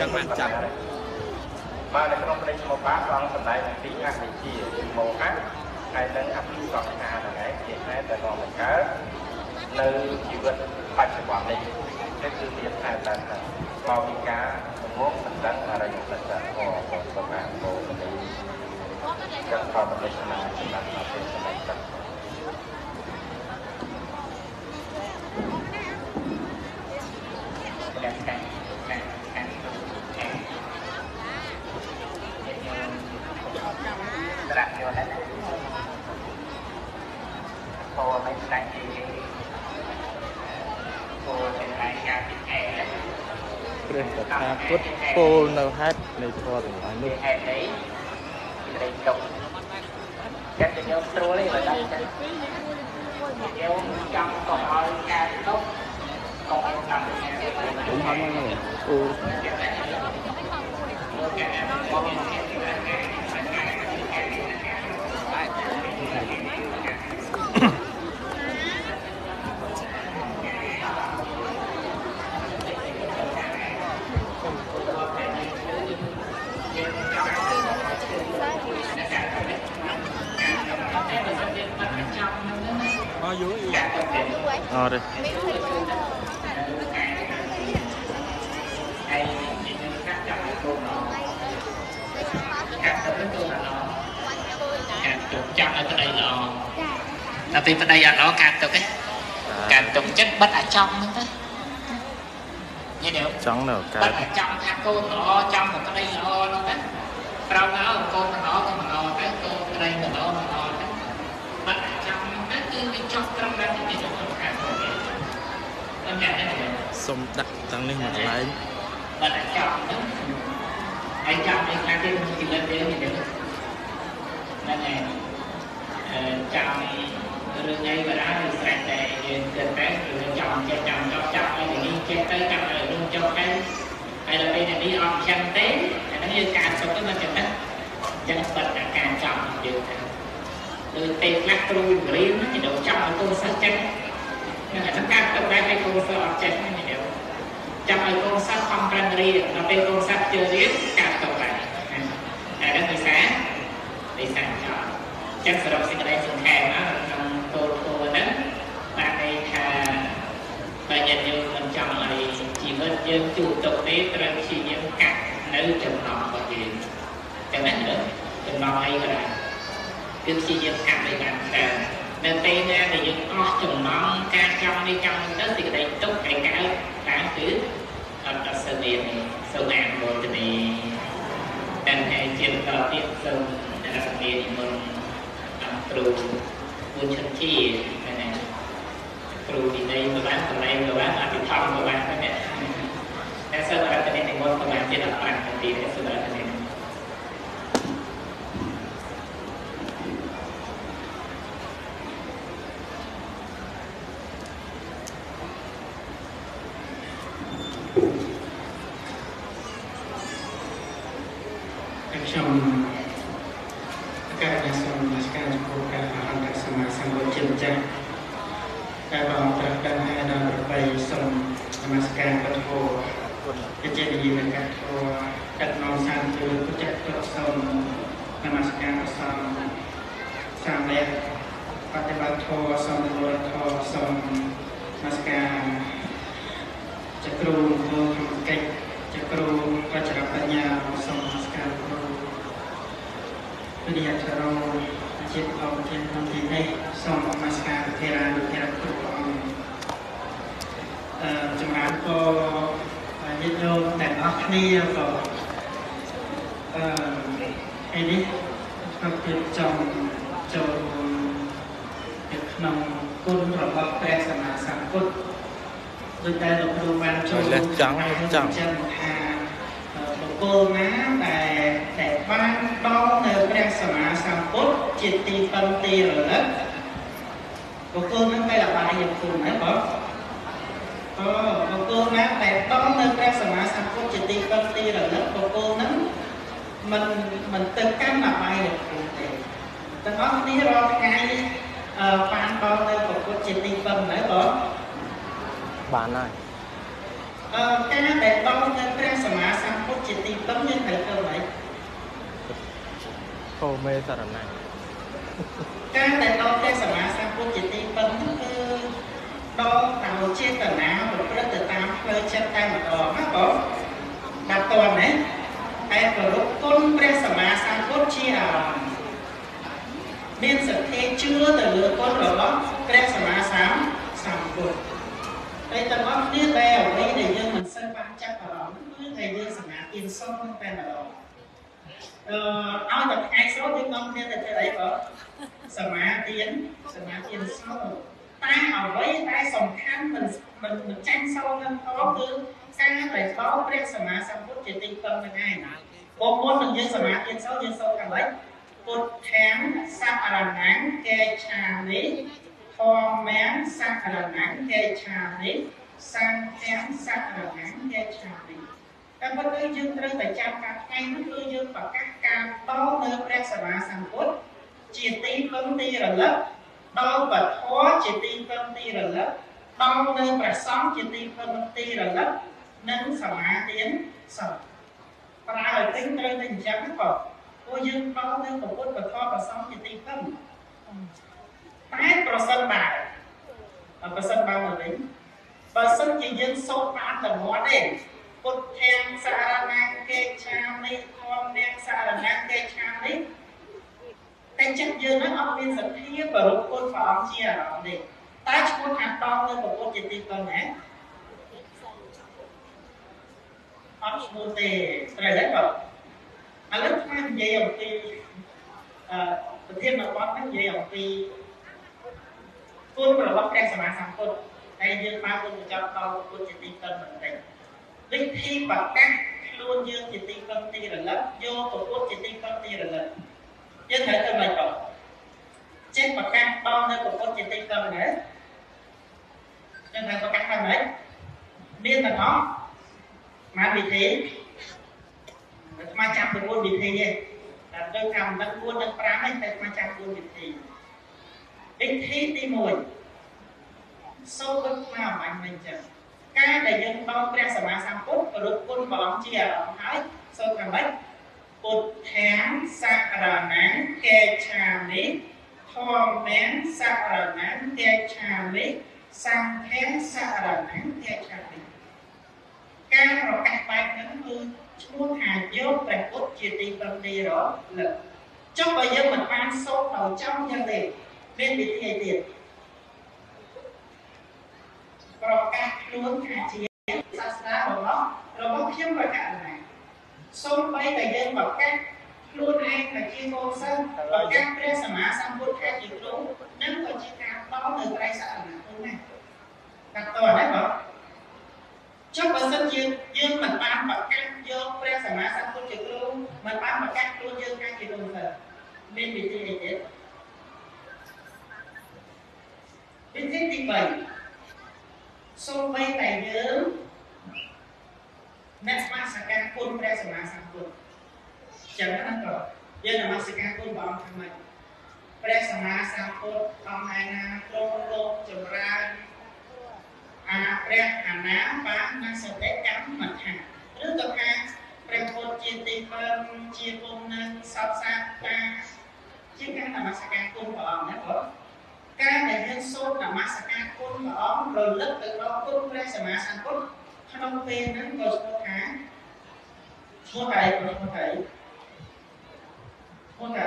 ចឹងបានចាប់បាននៅក្នុងប្រទេសមកបាទផងសម្ដែងទីអនិច្ចាមកណាហើយនឹងអភិសង្ខារហ្នឹងឯងជាហេតុដែលនាំឲ្យកើតនៅជីវិតបច្ចុប្បន្ននេះនេះគឺមានហេតុដែលមកពីការប្រមូលសម្ដឹងអរិយសច្ចៈរបស់សម្មាសម្ពុទ្ធនេះការបដិសម្មាសម្បត្តិរបស់ព្រះសម្មាសម្ពុទ្ធអ្នកខាង ចូលមិនស្ដាច់ទេចូលទាំងឯងយ៉ាងពីឯងព្រះតថាគតពោលនៅហេតុនៃធម៌ទាំងឡាយនោះហេតុនេះត្រីຕົកចិត្តខ្ញុំស្រួលទេបើដាក់ចិត្តខ្ញុំចង់កុំឲ្យការຕົកកុំឲ្យតាមខ្ញុំហ្នឹងអូ អត់ទេហើយយើងកាត់ចាប់ទៅនោះកាត់ទៅទៅនោះកាត់ទុកចាប់ឲ្យប្តីល្អតែពេលប្តីអត់ សុំដាក់តាំងនេះមកកន្លែងបាត់តែចង់ហ្នឹងហើយចង់ឯខ្លះទៀតមិនគិតទេនេះហ្នឹងហើយអឺចង់រឿងអីក៏ដោយវាស្រេចតែយើងគិតតែគឺចង់ចេះចង់ចង់ចាប់ឲ្យទីនេះចេះទៅចាប់ឲ្យរឿងចុះទៅហើយដល់ពេលនេះអត់ចឹងទេអាហ្នឹងយើងការសុខទៅមិនចឹងណាចឹងបាត់តែការចង់យើងទៅដូចទេខ្លះគ្រូរៀនគេដល់ចង់ឲ្យកូនសិស្សចឹងហ្នឹងអាហ្នឹងការទៅដែរ ឲ្យកូនសិស្សអត់ចេះហ្នឹងគេចាំឲ្យកូនសិស្សខំប្រឹងរៀនដល់ពេលកូនសិស្សជឿរៀនការទៅដែរតែដល់ភាសាភាសាចង់ចឹងសរុបសេចក្តីសង្ខេបណាក្នុងគោលគោលហ្នឹងបានន័យថាបើញាតិញោមមិនចង់ឲ្យជីវិតយើងជួបទុកទេត្រូវព្យាយាមកាត់នៅចំណងរបស់យើងចឹងណាចំណងអីក៏ដែរគឺព្យាយាមកាត់ឲ្យបានច្រើន នៅពេលណាដែលយើងអស់ចំណងការចង់នេះចង់នេះទៅសេចក្តីទុកឯកើតតាមគឺអត់អត់សូវមានសូមអនុមោទនីតែតែជាបន្តទៀតសូមអរគុណនិមន្តអង្គគ្រូគួរឈិនជាណាគ្រូវិន័យក៏បានកម្លែងក៏បានអភិធម្មក៏បានដែរតែសូមអរគុណនិមន្តក៏បានជា15នាទីដែរសូមអរគុណនិមន្ត ខ្ញុំការសូម នមស្ការចំពោះការអរគុណសម្មាសម្ពុទ្ធជាម្ចាស់ដែលបងត្រាស់ដឹងហើយដល់ប្របីសូមនមស្ការពុទ្ធោជាជានិយាយនឹងការធម៌ដឹកនាំសានជួយពុទ្ធៈគ្រប់សូមនមស្ការព្រះសង្ឃសាមលៈបប្រតិបត្តិធម៌សូមលធម៌សូមនមស្ការចគ្រូគ្រូធម្មកិច្ចចគ្រូវជ្របញ្ញាសូមនមស្ការគ្រូវិរិយចរោ ជាអង្គជាក្នុងទីនេះសូមអមស្ការព្រះរានុធារគ្រប់ព្រះអង្គអឺចម្រើនពរញាតិញោមទាំងអស់គ្នាក៏អឺឯនេះខ្ញុំជឿចំចូលទៅក្នុងគុណរបស់ព្រះសម្មាសម្ពុទ្ធដូចតែលោកគ្រូបានចូលលេះចង់ហើយចង់ចឹងថាបុ គ្គលណាដែលដែលបានដល់នៅព្រះសម្មាសម្ពុទ្ធជាទីពឹងទីរលឹកបុគ្គលហ្នឹងទៅអបាយភូមិណាបងអូបុគ្គលណាដែលដល់នៅព្រះសម្មាសម្ពុទ្ធជាទីពឹងទីរលឹកបុគ្គលហ្នឹងមិនមិនទៅកាន់អបាយភូមិទេទាំងអស់គ្នារាល់ថ្ងៃអឺបានដល់នៅព្រះពុទ្ធជាទីពឹងណាបងបានហើយអឺ ការដែលបងនៅព្រះសម្មាសម្ពុទ្ធជាទីពឹងយើងត្រូវធ្វើអ្វីកោមេសរណៈការដែលដល់ព្រះសម្មាសម្ពុទ្ធជាទីពឹងគឺដល់តាមចេតនាប្រព្រឹត្តទៅតាមផ្លូវចិត្តតែម្ដងណាបងដាក់តន់ណាតែប្ររពគុណព្រះសម្មាសម្ពុទ្ធជាអារម្មណ៍មានសទ្ធាជឿទៅលើគុណរបស់ព្រះសម្មាសម្ពុទ្ធ តែទាំងអស់គ្នាដែលអ្វីដែលយើងមិនសូវបានចាប់អារម្មណ៍គឺតែយើងសម្រាប់ទៀនសុំតែម្ដងអឺឲ្យតែថ្ងៃស្រួលយើងនាំគ្នាទៅធ្វើអីបងសមាទានសមាទានសោតែអ្វីដែលសំខាន់មិនមិនមិនចាញ់សោនឹងផងគឺការដែលបោព្រះសម្មាសម្ពុទ្ធជាទីពឹងនឹងឯងបងមុននឹងយើងសមាទានសោយើងសូត្រខាងម៉េចពុទ្ធធាំសក្ករណាំកេឆានិ ធម្មមាំសក្ករណាំកេឆានិសង្ឃាំសក្ករណាំកេឆានិតែប៉ុន្តែយើងត្រូវតែចាំការថ្ងៃនោះគឺយើងប្រកាសការតនៅព្រះសម្មាសម្ពុទ្ធជាទីពឹងទីរលឹកដល់វធជាទីពឹងទីរលឹកដល់នៅព្រះសង្ឃជាទីពឹងទីរលឹកនិងសមាទានសោប្រើឲ្យពេញត្រូវតែអញ្ចឹងក៏ព្រោះយើងដល់នៅពុទ្ធពធប្រសង្ឃជាទីពឹង តែប្រសិនបើប្រសិនបើមកវិញបើសិនជាយើងសូត្របានតែមាត់ទេពុទ្ធាំសារណាកេឆាមិធម្មនាងសារណាកេឆាមិតែចិត្តយើងហ្នឹងអត់មានសទ្ធាបរុគុណព្រះអង្គជាអារម្មណ៍ទេតែឈ្មោះថាតងនៅពុទ្ធជាទីពឹងណាអត់ឈ្មោះទេត្រូវទេបងឥឡូវខ្ញុំនិយាយអំពីអឺប្រធានបទហ្នឹងនិយាយអំពី គុណរបស់ព្រះសម្មាសម្ពុទ្ធហើយយើងបានទៅចប់ដល់ពុទ្ធជាទីពឹងបន្តិចវិធីប្រកាសខ្លួនយើងជាទីពឹងទីរលឹកយកពុទ្ធជាទីពឹងទីរលឹកយើងត្រូវធ្វើម៉េចបងចេះប្រកាសដល់នៅពុទ្ធជាទីពឹងណាយើងត្រូវប្រកាសថាម៉េចមានទាំងអស់មកវិធីអាត្មាចាំ9វិធីទេតែទៅកម្មនឹង4និង5នេះតែអាត្មាចាំ4វិធី វិធីទី1សូត្រមកអមាញ់វិញចឹងការដែលយើងដល់ព្រះសម្មាសម្ពុទ្ធរត់គុណព្រះអង្គជាអារម្មណ៍ហើយសូត្រថាម៉េចពុទ្ធាំសក្ករណាំកេឆាមិធម្មមាំសក្ករណាំកេឆាមិសង្ឃាំសក្ករណាំកេឆាមិការប្រកាសបែបហ្នឹងគឺឈ្មោះថាយកព្រះពុទ្ធជាទីពឹងទីរលឹកចុះបើយើងមិនបានសូត្រដល់ចំយ៉ាងទេ មានវិធីទៀតប្រកាសខ្លួនថាជាសាស្ត្រារបស់របស់ខ្ញុំប្រកាសណាសូមបីតែយើងប្រកាសខ្លួនឯងថាជាកូនសិស្សប្រកាសព្រះសម្មាសម្ពុទ្ធថាជាគ្រូនឹងក៏ជាការតនៅត្រៃសរណគមដែរកាត់តដែរបងចុះបើសិនជាយើងមិនបានប្រកាសយកព្រះសម្មាសម្ពុទ្ធជាគ្រូមិនបានប្រកាសខ្លួនយើងថាជាកូនសិស្សមានវិធីអីទៀត វិធីទី3សូម្បីតែយើងអ្នកស្មាសកាគុណព្រះសម្មាសម្ពុទ្ធចឹងណាក៏យើងនមស្ការគុណព្រះអង្គខាងម៉េចព្រះសម្មាសម្ពុទ្ធអង្គឯណាទ្រង់លោកចម្រើនអាព្រះអនាបាននសតិកម្មដ្ឋាឬក៏ថាព្រះពុទ្ធជាទីពឹងជាគុំនឹងសពសាតាជាការនមស្ការគុណព្រះអង្គណាបង ការដែលយើងសូត្រនមស្ការគុណព្រះអង្គរលឹកទៅដល់គុណព្រះសម្មាសម្ពុទ្ធក្នុងពេលហ្នឹងក៏ឈ្មោះថាឈ្មោះតែឈ្មោះតែឈ្មោះតែ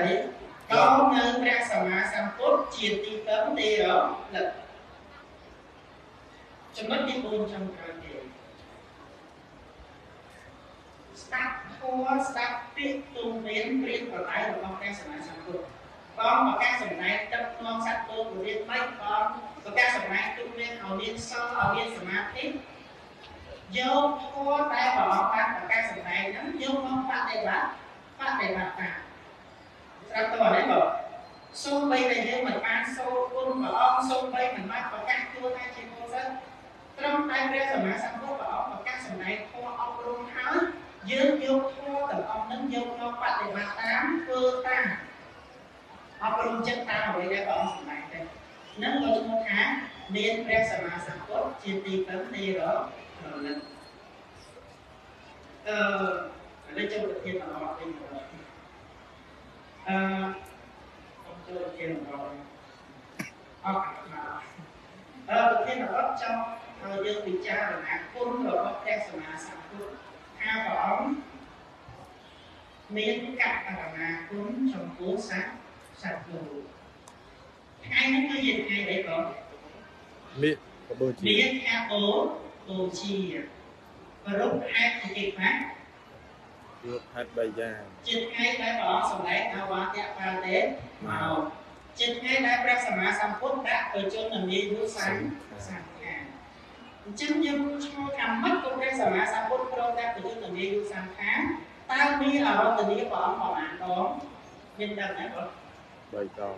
ដល់នៅព្រះសម្មាសម្ពុទ្ធជាទីពឹងទីរលឹកចំណុចទី4ចំក្រោយទេស្ដាប់ធម៌ស្ដាប់ពាក្យទូមានព្រៀនប្រដៅរបស់ព្រះសម្មាសម្ពុទ្ធ បងប្រកាសសម្ដែងទឹកនាំសត្វពលរៀនមិនបងប្រកាសសម្ដែងទូមានឲ្យមានសល់ឲ្យមានសមាធិយកធម៌ដែលព្រះអង្គបានប្រកាសសម្ដែងហ្នឹងយកមកបដិបត្តិបដិបត្តិតាមស្រាប់តើនេះបងសូម្បីតែយើងមិនបានសូត្រគុណព្រះអង្គសូម្បីមិនបានប្រកាសខ្លួនថាជាគុណសិនត្រឹមតែព្រះសម្មាសម្ពុទ្ធព្រះអង្គប្រកាសសម្ដែងធម៌អប់រំហើយយើងយកធម៌ទាំងអស់ហ្នឹងយកមកបដិបត្តិតាមធ្វើតាម អប់រំចិត្តតាមអ្វីដែលព្រះអង្គសម្ដែងទៅនឹងក៏ឈ្មោះថាមានព្រះសម្មាសម្ពុទ្ធជាទីពឹងនៃររលឹកអឺឥឡូវចូលប្រធានបទវិញអអឺខ្ញុំចូលជាម្ដងអរគុណអឺប្រធានអត់ចង់ឲ្យយើងពិចារណាគុណរបស់ព្រះសម្មាសម្ពុទ្ធថាព្រះអង្គមានកករណាគុណចំពោះសត្វ សត្វលោកថ្ងៃនេះគឺជាថ្ងៃអីបងមាកកបូជាមានកាបូបូជាប្ររពហេតុជាកិច្ចណាយកហេតុ3យ៉ាងជាថ្ងៃដែលព្រះអង្គសម្ដែងអវតៈបាទេមកជាថ្ងៃដែលព្រះសម្មាសម្ពុទ្ធដាក់ទៅជននាមីយុសង្សង្ខារអញ្ចឹងយើងឆ្លងកម្មមិត្ត của ព្រះសម្មាសម្ពុទ្ធប្រងដាក់ទៅជននាមីយុសង្ខារតើមានអរតនីព្រះអង្គប្រមាណដងមានដឹងទេបង 3ដង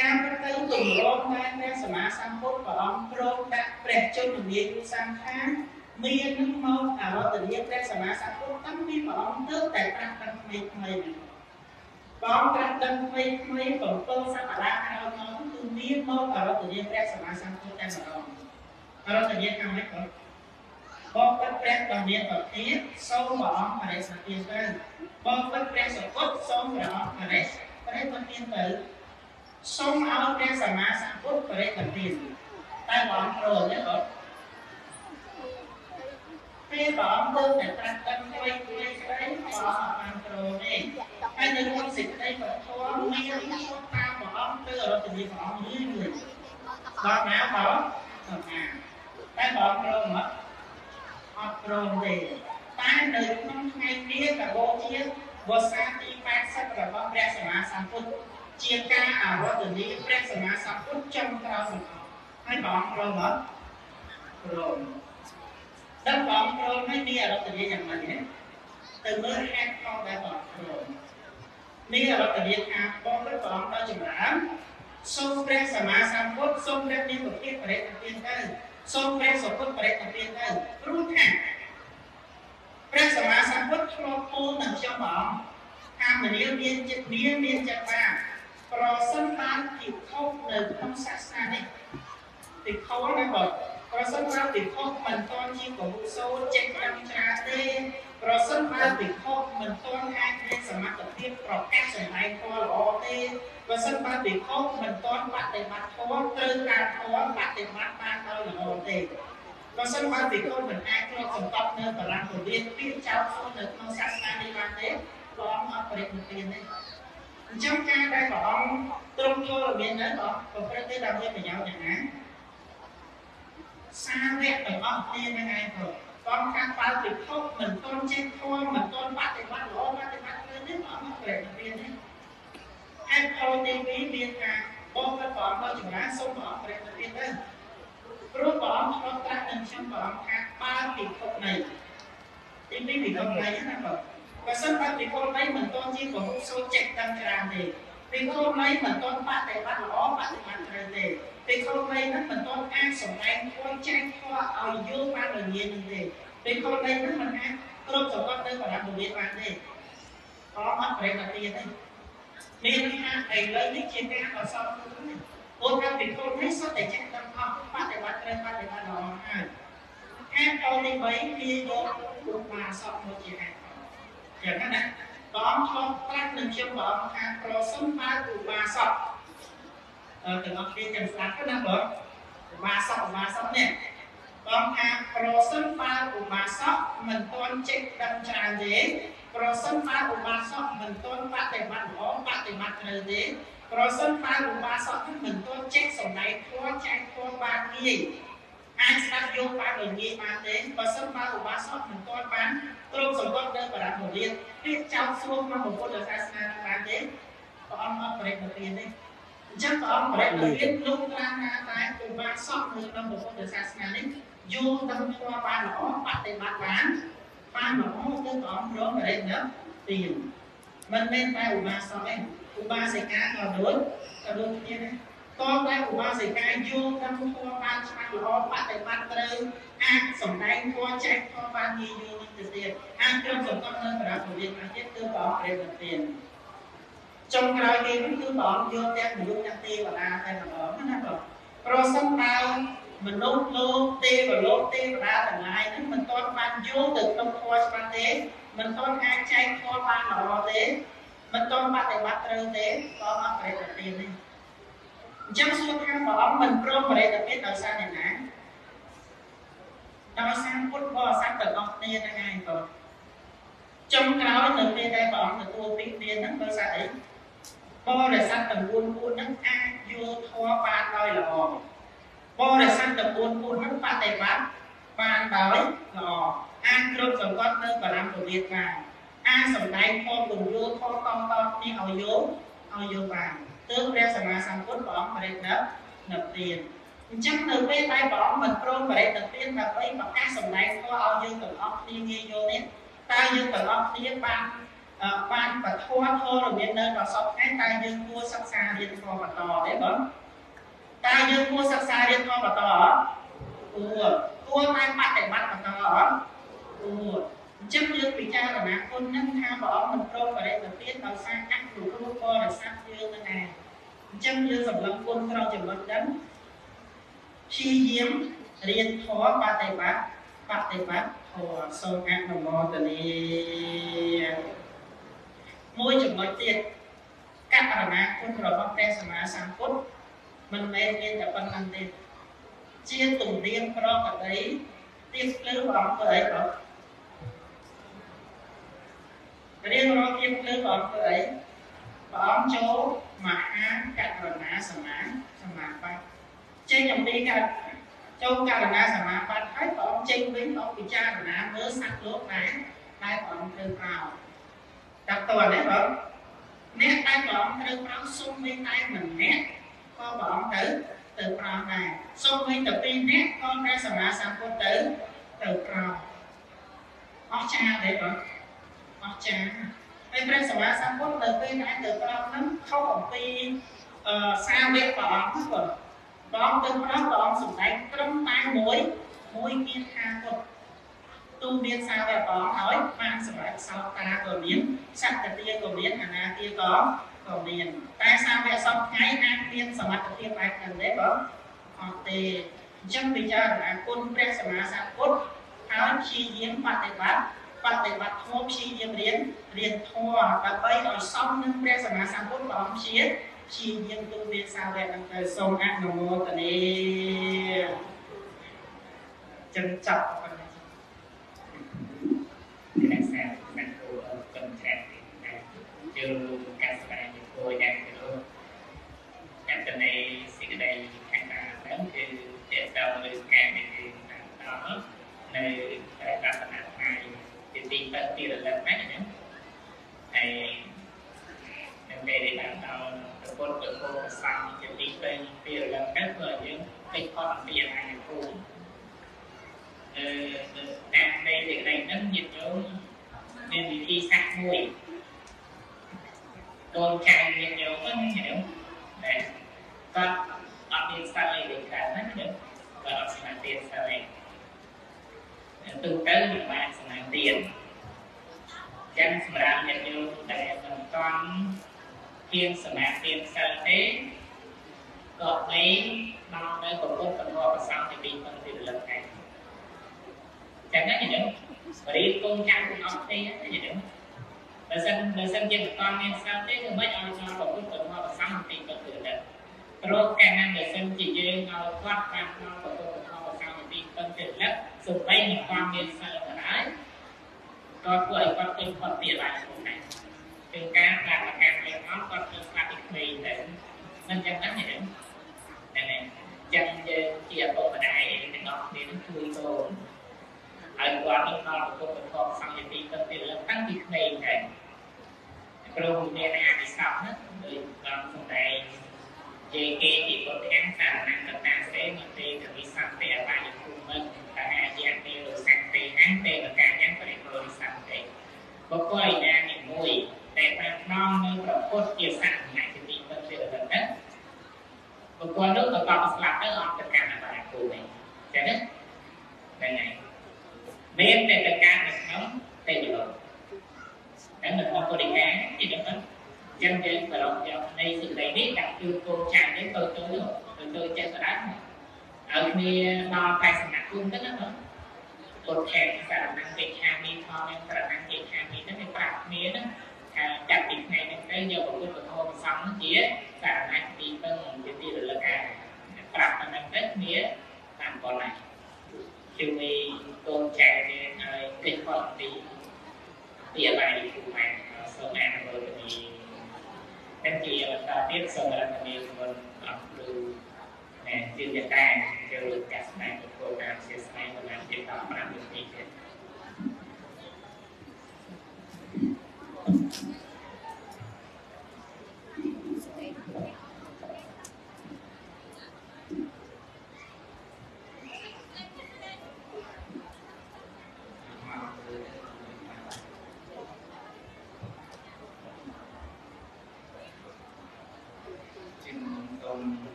ការប្រតិទម្លាប់ដែលព្រះសម្មាសម្ពុទ្ធព្រះអង្គព្រមដាក់ព្រះជន្មាយុសង្ខារមាននឹងមកអរតនីព្រះសម្មាសម្ពុទ្ធតាំងពីព្រះអង្គទើបតែត្រាស់ដឹងថ្មីថ្មីនេះបងត្រាស់ដឹងថ្មីថ្មី7សប្តាហ៍ក្រោយមកគឺមានមកអរតនីព្រះសម្មាសម្ពុទ្ធតែម្ដងអរតនីខាងនេះក៏បងពិតព្រះដ៏មានប្រទានសូមព្រះអង្គបរិសទានទៅបងពិតព្រះសពុទ្ធសូមព្រះអង្គបរិស ព្រះប្រទានទៅសូមឲ្យព្រះសម្មាសម្ពុទ្ធបរិបទានតែព្រះអង្គព្រមទេបងពេលព្រះអង្គទៅតែត្រាស់ដឹងអ្វីអ្វីស្ដីព្រះអង្គបានព្រមទេហើយនៅក្នុងសេចក្តីពធមានចូលតាមព្រះអង្គទៅរតនីព្រះអង្គយូរយូរដល់ណាបងដល់ណាតែព្រះអង្គព្រមអត់អត់ព្រមទេតែនៅក្នុងថ្ងៃនេះក៏បូជា វស្សាទី80របស់ព្រះសម្មាសម្ពុទ្ធជាការអារតនីព្រះសម្មាសម្ពុទ្ធចំក្រោយសង្ឃហើយព្រះអង្គព្រមអត់ព្រមដល់ព្រះអង្គព្រមហើយមានអារតនីយ៉ាងម៉េចទេទៅមើលហេតុផលដែលព្រះអង្គព្រមមានអារតនីថាបងព្រះអង្គដល់ចម្រើនសូមព្រះសម្មាសម្ពុទ្ធសូមព្រះមានប្រតិបរិទ្ធទានទៅសូមព្រះសុពុទ្ធបរិទ្ធទានទៅព្រោះថា ព្រះសម្មាសម្ពុទ្ធឆ្លងពូននឹងខ្ញុំព្រះអង្គថាមនាលមានចិត្តមានមានចិត្តបានប្រសិនបានពិភពនៅក្នុងសាសនានេះពិភពណាបងប្រសិនបានពិភពមិនតន់ជាកុសលចេញតាមច្រាទេប្រសិនបានពិភពមិនតន់អាចមានសមត្ថភាពប្រកាសសម្ដែងធម៌ល្អទេប្រសិនបានពិភពមិនតន់បដិបត្តិធម៌ត្រូវការធម៌បដិបត្តិបានដោយល្អទេ ប្រសិនបានពិភពមិនអាចគ្របសង្កត់នៅបរិបទរៀនពីចោលចូលនៅក្នុងសាសនានេះបានទេព្រះអង្គអត់បរិបទទានទេអញ្ចឹងការដែលព្រះអង្គទ្រង់ចូលរបៀបហ្នឹងព្រះប្រព្រឹត្តទៅដើម្បីប្រយោជន៍យ៉ាងណាសាវកទាំងអស់គ្នាហ្នឹងឯងព្រោះបងខាងបើពិភពមិនទាន់ចេះធម៌មិនទាន់បដិបត្តិល្អបដិបត្តិខ្លួននេះព្រះអង្គប្រែរបៀបនេះហើយផលទី2មានការបងព្រះអង្គដល់ចម្រើនសូមព្រះអង្គប្រែរបៀបទៅព្រោះព្រះអង្គ ព្រះអង្គថាបើពិភពនៃទី2ពិភពនៃណាបងបើសិនបើពិភពនៃមិនទាន់ជាពហុសូចេះដឹងច្រើនទេពិភពនៃមិនទាន់បដិបត្តិល្អបដិបត្តិត្រូវទេពិភពនៃនឹងមិនទាន់អាចសម្ដែងធម៌ចែកធម៌ឲ្យយល់បានរងានឹងទេពិភពនៃនឹងមិនអាចគ្រប់សង្កត់នៅបរិបទនេះបានទេអត់អត់ប្រេតទៀតទេមានថាឥឡូវនេះជាការអសរគុណនេះអូនថាពិភពនេះសុទ្ធតែចេះដឹងអស់បដិបត្តិត្រូវបដិបត្តិល្អហើយ ហេតុផលទី3វាយករូបាសពមកជាហេតុយ៉ាងណាព្រះអង្គឆ្លងត្រាស់នឹងខ្ញុំព្រះអង្គថាប្រសិនបើឧបាសកអឺទាំងអស់គ្នាចាំស្ដាប់ទៅណាបងឧបាសកឧបាសកនេះព្រះអង្គថាប្រសិនបើឧបាសកមិនទាន់ចេះដឹងច្រើនទេប្រសិនបើឧបាសកមិនទាន់បដិបត្តិល្អបដិបត្តិត្រូវទេប្រសិនបើឧបាសកមិនទាន់ចេះសម្ដែងធម៌ចែកធម៌បានងាយ អាចស្ដាប់យកបានដោយងាយបានទេបើសិនបើឧបាសកមិនទាន់បានទ្រង់សង្កត់នៅបរិបទរៀនពាក្យចោលសួរក្នុងពុទ្ធសាសនាបានទេព្រះអង្គអត់បរិបទរៀនទេអញ្ចឹងព្រះអង្គបរិបទរៀនលោកខ្លាំងណាស់តែឧបាសកនៅក្នុងពុទ្ធសាសនានេះយល់ដឹងធម៌បានល្អបដិបត្តិបានបានល្អគឺព្រះអង្គព្រមបរិបទរៀនមិនមែនតែឧបាសកទេឧបាសិកាក៏ដូចក៏ដូចគ្នាដែរ តោះតែឧបាសិកាយល់ដឹងធម៌បានច្បាស់ល្អបដិបត្តិត្រូវអាចសម្ដែងធម៌ចែកធម៌បានងាយយល់នឹងទៅទៀតអាចត្រឹមសង្កត់នៅបរិបទរៀនបានទៀតគឺព្រះអង្គព្រះនិព្វានចុងក្រោយនេះគឺព្រះអង្គយកទាំងមនុស្សទាំងទេវតាតែម្ដងណាបងប្រសិនបើមនុស្សលោកទេវលោកទេវតាទាំងឡាយហ្នឹងមិនទាន់បានយល់ទៅក្នុងធម៌ច្បាស់ទេមិនទាន់អាចចែកធម៌បានល្អទេមិនតបប្រតិបត្តិត្រូវទេក៏អត់ប្រេតទានទេ អញ្ចឹងសួរថាព្រះអង្គមិនព្រមប្រេតទានដោយសារអ្នកណាដោយសារពុទ្ធបរិស័ទទាំងអស់គ្នាហ្នឹងឯងបងចុងក្រោយនៅពេលដែលព្រះអង្គទទួលពីទានហ្នឹងដោយសារអីបរិស័ទទាំង4ពួកហ្នឹងអាចយល់ធម៌បានដោយល្អបរិស័ទទាំង4ពួកហ្នឹងបដិបត្តិបានដោយល្អអាចគ្រប់សង្កត់នៅបរមពុទ្ធបានអាចសំដែងធម៌ពន្យល់ធម៌តតគ្នាឲ្យយល់ឲ្យយល់បាន ទើបព្រះសម្មាសម្ពុទ្ធព្រះអង្គបរិទ្ធនៅនៅទានអញ្ចឹងនៅពេលដែលព្រះអង្គមិនព្រមបរិទ្ធទៅទានដើម្បីប្រកាសសម្ដែងធម៌ឲ្យយើងទាំងអស់គ្នាងាយយល់នេះតើយើងទាំងអស់គ្នាបានបានពធធម៌រវាងនៅដល់សពថ្ងៃតើយើងគួរសិក្សារៀនធម៌បន្តទេបងតើយើងគួរសិក្សារៀនធម៌បន្តអត់គួរគួរតែបដិបត្តិបន្តអត់គួរអញ្ចឹងយើងពិចារណាគុណនឹងថាព្រះអង្គមិនព្រមបរិទ្ធទានដោយសារអនុគ្រោះបរិស័ទយើងនឹងឯងអញ្ចឹងយើងសម្លឹងគុណត្រង់ចំណុចហ្នឹងព្យាយាមរៀនធម៌បដិបត្តិបដិបត្តិធម៌សូមអនុមោទនាមួយចំណុចទៀតកករណាគុណរបស់ព្រះសម្មាសម្ពុទ្ធមិនមែនមានតែប៉ុណ្្នឹងទេជាទំនៀមប្រកដីទៀបភ្លឺព្រះអង្គធ្វើអីបង រៀនរាល់ទៀបភ្លឺព្រះអង្គធ្វើអីព្រះអង្គចូលមហាកករណាសមាសមាបត្តិចេញអំពីការចូលករណាសមាបត្តិហើយព្រះអង្គចេញវិញព្រះអង្គពិចារណាមើលសត្វលោកដែរតែព្រះអង្គត្រូវប្រោតាក់តនេះបងអ្នកតែព្រះអង្គត្រូវប្រោសុំវិញតែម្នាក់ក៏ព្រះអង្គទៅទៅប្រោដែរសុំវិញតែពីរនាក់ក៏ព្រះសម្មាសម្ពុទ្ធទៅទៅប្រោអស្ចារ្យទេបង អស្ចារ្យហើយព្រះសម្មាសម្ពុទ្ធនៅពេលដែលទៅប្រោហ្នឹងខុសអំពីអឺសាវកព្រះអង្គបងព្រះអង្គទៅប្រោព្រះអង្គសម្ដែងត្រឹមតែមួយមួយមានថាពុទ្ធទូមានសាវកព្រះអង្គហើយបានសម្រាប់សោតាក៏មានសក្តិទាក៏មានអនាទាក៏ក៏មានតែសាវកសពថ្ងៃអាចមានសមត្ថភាពបែបហ្នឹងទេបងអត់ទេអញ្ចឹងពិចារណាគុណព្រះសម្មាសម្ពុទ្ធហើយព្យាយាមបដិបត្តិ បដិបត្តិធម៌ព្យាយាមរៀនរៀនធម៌ដើម្បីឲ្យសមនឹងព្រះសម្មាសម្ពុទ្ធព្រះអង្គជាព្យាយាមទូមានសាវកនឹងទៅសូមអនុមោទនាចឹងចាប់ប៉ុណ្ណេះ cái đặc sản sản phụ ở cần trạm chưa các bạn như tôi đang kiểu các tuần này sẽ đây khả năng lớn thì để sau người càng thì đó nơi tại các bạn hai thì tin tân thì là lần mấy nữa này nên đây để làm sao được con được cô xong thì tin tân thì là lần các người những cái con bây giờ hai phụ តាមនៃទីកន្លែងហ្នឹងញាតិញោមមានវិធីសាស្ត្រមួយកូនចៅញាតិញោមហ្នឹងញាតិញោមតែគាត់អត់មានសិលអីដូចកើតណាញាតិគាត់អត់ស្មារតីសិលអីទូទៅមិនបានស្មារតីចឹងសម្រាប់ញាតិញោមដែលមិនទាន់ហ៊ានសមាធិសិលទេក៏បីដល់នៅប្រពុតពធប្រសងទីពីរពឹងទីរលឹកដែរចឹងណាញញឹមរៀនកូនចាស់ទាំងអស់គ្នាញញឹមបើសិនបើសិនជាមិនតាន់មានស្រាប់ទេគឺមិនឲ្យចូលប្រពុតទៅមកប្រសំទីទៅគឺដែរព្រោះកាលណាបើសិនជាយើងឲ្យគាត់តាមមកប្រពុតទៅមកប្រសំទីទៅគឺលឹកសូម្បីមិនតាន់មានសិលក៏ដោយក៏ធ្វើឲ្យគាត់ពេញគាត់ពីបានខ្លួនដែរគឺការប្រាថ្នាការលេងអត់គាត់គឺស្លាប់ពីក្មេងទៅមិនចឹងណាញញឹមតែនេះចឹងយើងជាឪពុកម្ដាយទាំងអស់គ្នានឹងជួយកូន ហើយគាត់នឹងដល់ប្រកបប្រកបសង្ឃទីទៅទីលើតាំងពីក្មេងដែរព្រោះមានអានិសង្ឃណាដូចតាមសម្ដែងជេគេទីពុទ្ធទាំងសារណង្គតាសេមទេកវិសន្តិអបាយភូមិតាអាយៈទេរស័ក្តិអន្តេវកាយ៉ាងបរិបរិសន្តិបុគ្គលណានីមួយដែលបាននាំនៅប្រពុតជាសក្តិជាទីពិតជាដល់ហ្នឹងបុគ្គលនោះក៏កប់ស្លាប់ទៅអត់ទៅកាន់អបាយភូមិទេចឹងណាហ្នឹងហើយ មានតែតកានៅក្នុងទេវលោកតែនៅក្នុងពុទ្ធិកាទីដល់ហ្នឹងចឹងគេសរុបយកនៃសេចក្តីនេះដាក់ជូនកូនចាស់នេះទៅទៅទៅទៅចេះស្ដាប់ឲ្យគ្នាដល់តែសំណាក់គុំទៅណាពុទ្ធេសារណពេឆាមីផងនឹងប្រណាំងពេឆាមីហ្នឹងគេប្រាប់គ្នាណាថាចាប់ពីថ្ងៃនេះទៅយកប្រពុទ្ធធម៌សំជាសារណទីពឹងជាទីរលឹកអាប្រាប់ប៉ុណ្្នឹងទៅគ្នាតាមប៉ុណ្ណា ជាមួយកូនចៅយើងហើយគេគាត់ពីពីអ្វីគឺបានសូមអនុមោទនាតែជាអត្តទៀតសូមរតនាគុណអស់គ្រូអ្នកជាអ្នកតែចូលកាសស្នេហ៍ពលកម្មជាស្នេហ៍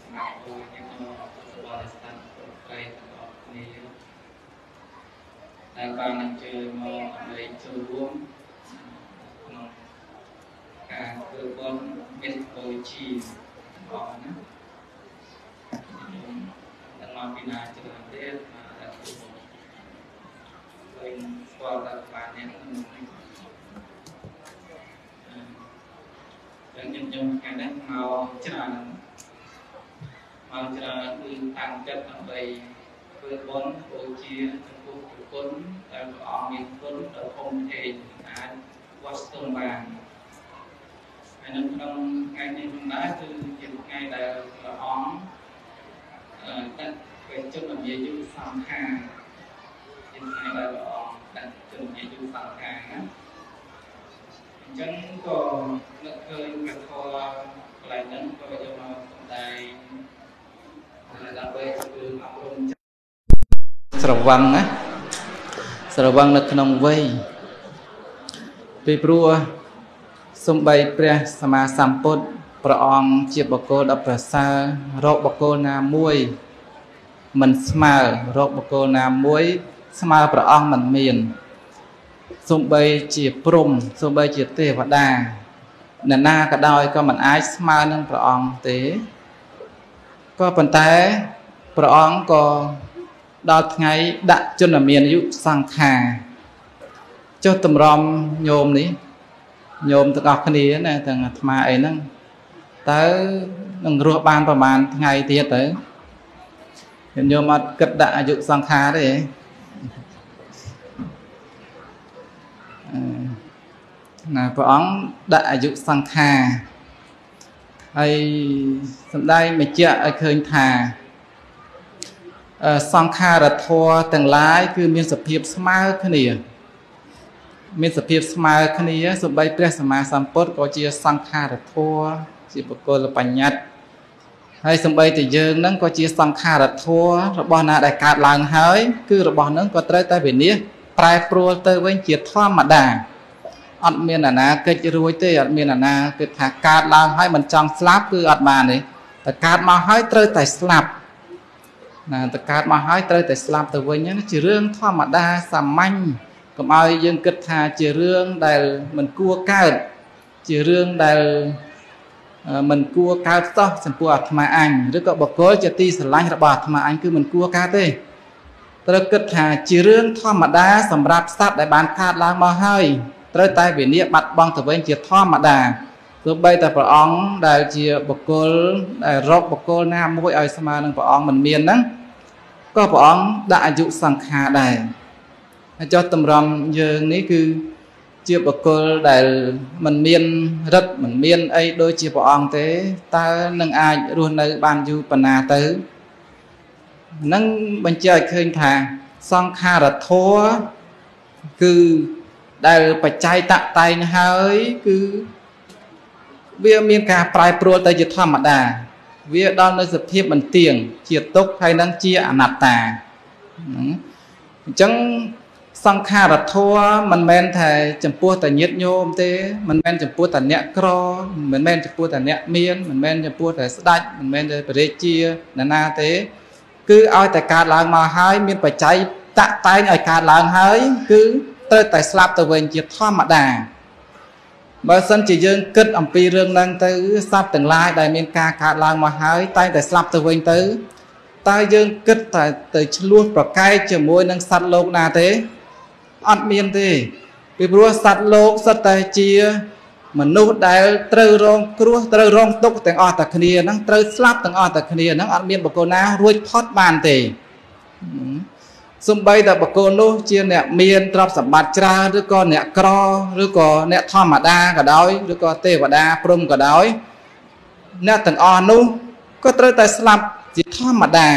សូមស្មារតីទាំងអស់បរិស្ថានគ្រប់គ្រងទាំងអស់គ្នាដែលបានអញ្ជើញមកដើម្បីចូលរួមក្នុងការធ្វើបុណ្យមានបូជាអរណាដល់មកពីណាច្រើនទៀតដែលឃើញស្គាល់ដល់បាននេះតែខ្ញុំខ្ញុំថ្ងៃនេះមកច្រើន មកច្រើនគឺតាំងចិត្តដើម្បីធ្វើបុណ្យបូជាចំពោះព្រះគុណដែលព្រះអង្គមានគុណដល់ធំធេងអាចវាស់ស្ទង់បានហើយនៅក្នុងថ្ងៃនេះផងដែរគឺជាថ្ងៃដែលព្រះអង្គអឺដាក់ពេលជុំរំលាយយុសង្ខារជាថ្ងៃដែលព្រះអង្គដាក់ជុំរំលាយយុសង្ខារណាអញ្ចឹងក៏នឹកឃើញព្រះធម៌កន្លែងហ្នឹងក៏យកមកសម្ដែងដើម្បីធ្វើអប់រំ ស្រវឹងណាស្រវឹងនៅក្នុងវ័យពីព្រោះសំបីព្រះសម្មាសម្ពុទ្ធព្រះអង្គជាបុគ្គលដ៏ប្រសើររកបុគ្គលណាមួយមិនស្មើរកបុគ្គលណាមួយ ស្មើព្រះអង្គមិនមានសំបីជាព្រំសំបីជាទេវតាអ្នកណាក៏ដោយក៏មិនអាចស្មើនឹងព្រះអង្គទេ ក៏ប៉ុន្តែព្រះអង្គក៏ដល់ថ្ងៃដាក់ជនមានយុសង្ខារចុះតម្រាំញោមនេះញោមទាំងអស់គ្នាណាទាំងអាត្មាអីហ្នឹងតើនឹងរស់បានប្រហែលថ្ងៃទៀតទៅខ្ញុំញោមអត់គិតដាក់អាយុសង្ខារទេណាព្រះអង្គដាក់អាយុសង្ខារ ហើយសំដែងបញ្ជាក់ឲ្យឃើញថាសង្ខារធម៌ទាំងឡាយគឺមានសភាពស្មើគ្នា មានសភាពស្មើគ្នាសូម្បីព្រះសម្មាសម្ពុទ្ធក៏ជាសង្ខារធម៌ជាបុគ្គលបញ្ញត្តិហើយសូម្បីតែយើងនឹងក៏ជាសង្ខារធម៌របស់ណាដែលកើតឡើងហើយ គឺរបស់នឹងក៏ត្រូវតែវិនិច្ឆ័យប្រែប្រួលទៅវិញជាធម្មតា អត់មានអាណាកិច្ចរួចទេអត់មានអាណាគិតថាកើតឡើងហើយមិនចង់ស្លាប់គឺអត់បានទេតែកើតមកហើយត្រូវតែស្លាប់ណាតែកើតមកហើយត្រូវតែស្លាប់ទៅវិញណាជារឿងធម្មតាសាមញ្ញកុំឲ្យយើងគិតថាជារឿងដែលមិនគួរកើតជារឿងដែលមិនគួរកើតសោះចំពោះអាត្មាអញឬក៏បកគលជាទីស្រឡាញ់របស់អាត្មាអញគឺមិនគួរកើតទេត្រូវគិតថាជារឿងធម្មតាសម្រាប់សត្វដែលបានកើតឡើងមកហើយ ត្រូវតែវិនិច្ឆ័យបាត់បង់ទៅវិញជាធម្មតាទោះបីតែព្រះអង្គដែលជាបុគ្គលដែលរកបុគ្គលណាមួយឲ្យស្មើនឹងព្រះអង្គមិនមានហ្នឹងក៏ព្រះអង្គដាក់អាយុសង្ខារដែរហើយចុះតម្រំយើងនេះគឺជាបុគ្គលដែលមិនមានរិទ្ធមិនមានអីដូចជាព្រះអង្គទេតើនឹងអាចរស់នៅបានយូរប៉ុណ្ណាទៅនឹងបញ្ជាក់ឲ្យឃើញថាសង្ខារធัวគឺ ដែលបច្ច័យតតែងហើយគឺវាមានការប្រែប្រួលទៅជាធម្មតា វាដល់នៅសភាពមិនទៀងជាទុក្ខហើយនឹងជាអនត្តាអញ្ចឹងសង្ខារធัวមិនមែនតែចំពោះតែញាតញោមទេមិនមែនចំពោះតែអ្នកក្រមិនមែនចំពោះតែអ្នកមានមិនមែនចំពោះតែស្ដេចមិនមែនតែព្រះរាជាណានាទេ គឺឲ្យតែកើតឡើងមកហើយមានបច្ច័យតាក់តែងឲ្យកើតឡើងហើយ គឺ ត្រូវតែស្លាប់ទៅវិញជាធម្មតាបើសិនជាយើងគិតអំពីរឿងហ្នឹងទៅសត្វទាំងឡាយដែលមានការកើតឡើងមកហើយតែងតែស្លាប់ទៅវិញទៅតើយើងគិតតែទៅឆ្លោះប្រកែកជាមួយនឹងសត្វលោកណាទេអត់មានទេពីព្រោះសត្វលោកសិតតែជាមនុស្សដែលត្រូវរងគ្រោះត្រូវរងទុក្ខទាំងអស់តែគ្នាហ្នឹងត្រូវស្លាប់ទាំងអស់តែគ្នាហ្នឹងអត់មានបុគ្គលណារួចផុតបានទេ សំបីតែបុគ្គលនោះជាអ្នកមានទ្រព្យសម្បត្តិច្រើនឬក៏អ្នកក្រឬក៏អ្នកធម្មតាក៏ដោយឬក៏ទេវតាព្រំក៏ដោយអ្នកទាំងអស់នោះក៏ត្រូវតែស្លាប់ជាធម្មតា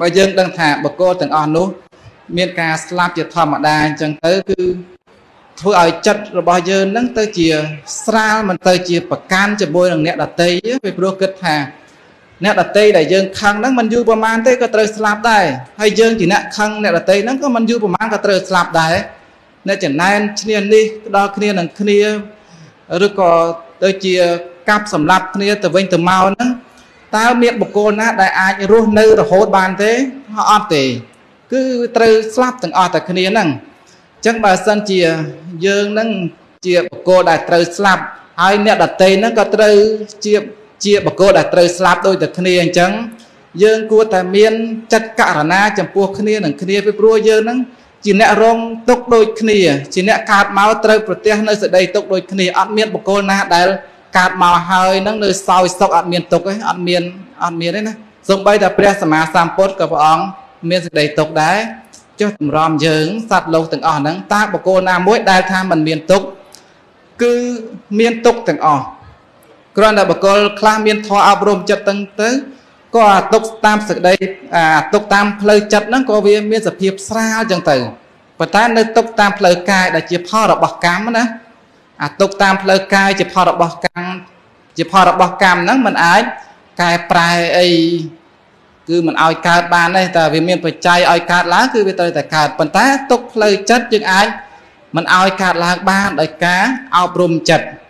បើយើងដឹងថាបុគ្គលទាំងអស់នោះ មានការស្លាប់ជាធម្មតាអញ្ចឹងទៅគឺធ្វើឲ្យចិត្តរបស់យើងនឹងទៅជាស្រាលមិនទៅជាប្រកាន់ជាមួយនឹងអ្នកដតីពីព្រោះគិតថា អ្នកដតីដែលយើងខឹងហ្នឹងมันយូរប្រហែលទេក៏ត្រូវស្លាប់ដែរហើយយើងជាអ្នកខឹងអ្នកដតីហ្នឹងក៏มันយូរប្រហែលក៏ត្រូវស្លាប់ដែរអ្នកចំណែនឈ្នានេះដល់គ្នានឹងគ្នាឬក៏ទៅជាកាប់សម្លាប់គ្នាទៅវិញទៅមកហ្នឹងតើមានបុគ្គលណាដែលអាចរស់នៅរហូតបានទេអត់ទេគឺត្រូវស្លាប់ទាំងអស់តែគ្នាហ្នឹងអញ្ចឹងបើសិនជាយើងហ្នឹងជាបុគ្គលដែលត្រូវស្លាប់ហើយអ្នកដតីហ្នឹងក៏ត្រូវជា ជាបុគ្គលដែលត្រូវស្លាប់ដូចតែគ្នាអញ្ចឹងយើងគួរតែមានចិត្តករណាចំពោះគ្នានឹងគ្នាពីព្រោះយើងហ្នឹងជាអ្នករងទុកដូចគ្នាជាអ្នកកើតមកត្រូវប្រទះនៅសេចក្តីទុកដូចគ្នាអត់មានបុគ្គលណាដែលកើតមកហើយហ្នឹងនៅសោយសុខអត់មានទុកទេអត់មានអត់មានទេណាសូម្បីតែព្រះសម្មាសម្ពុទ្ធក៏ព្រះអង្គមានសេចក្តីទុកដែរចុះតម្រាំយើងសត្វលោកទាំងអស់ហ្នឹងតើបុគ្គលណាមួយដែលថាมันមានទុកគឺមានទុកទាំងអស់ គ្រាន់តែបុគ្គលខ្លះមានធម៌អប់រំចិត្តទាំងទៅក៏អាទុកតាមសេចក្តីអាទុកតាមផ្លូវចិត្តហ្នឹងក៏វាមានសភាពស្រាលចឹងទៅប៉ុន្តែនៅទុកតាមផ្លូវកាយដែលជាផលរបស់កម្មណាអាទុកតាមផ្លូវកាយជាផលរបស់កម្មជាផលរបស់កម្មហ្នឹងมันអាចកែប្រែអីគឺមិនឲ្យកើតបានទេតែវាមានបច្ច័យឲ្យកើតឡើងគឺវាត្រូវតែកើតប៉ុន្តែទុកផ្លូវចិត្តយើងអាចមិនឲ្យកើតឡើងបានដោយការអប់រំចិត្តអញ្